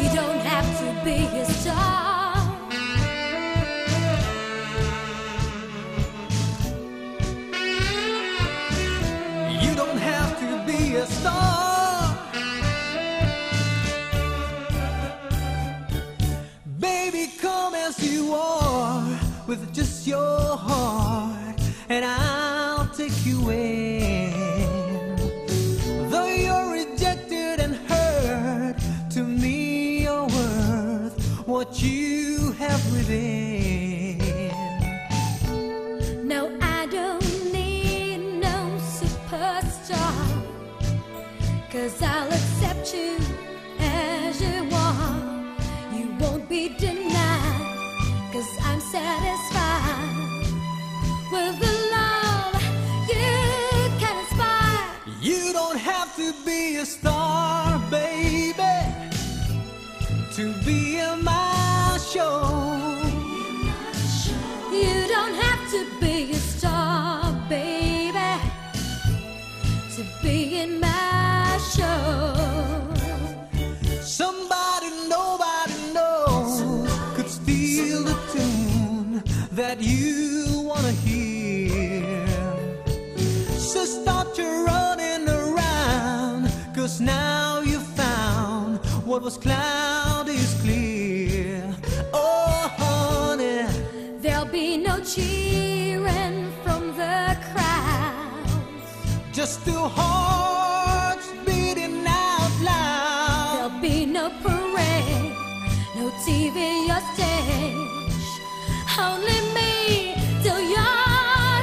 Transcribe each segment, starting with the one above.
You don't have to be a star. You don't have to be a star. Baby, come as you are with just your heart, and I'll take you in. Cause I'll accept you as you are. You won't be denied. Cause I'm satisfied with the love you can inspire. You don't have to be a star, what was cloud is clear. Oh, honey. There'll be no cheering from the crowds. Just two hearts beating out loud. There'll be no parade, no TV or stage. Only me till your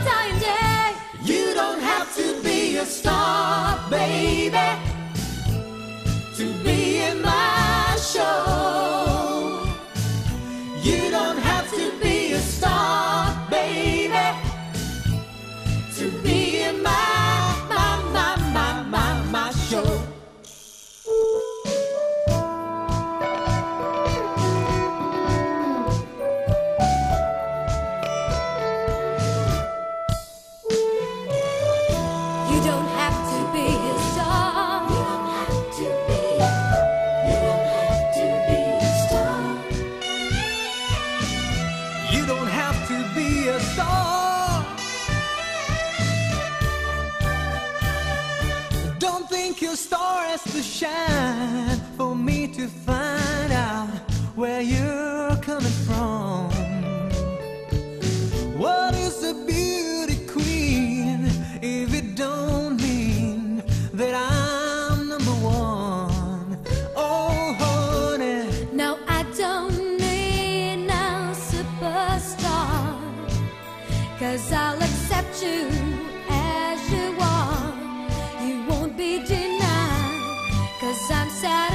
dying day. You don't have to be a star, baby, show. Don't think star has to shine for me to find out where you're coming from. What is a beauty queen if it don't mean that I'm number one? Oh, honey. No, I don't need no superstar. Cause I'll accept you sad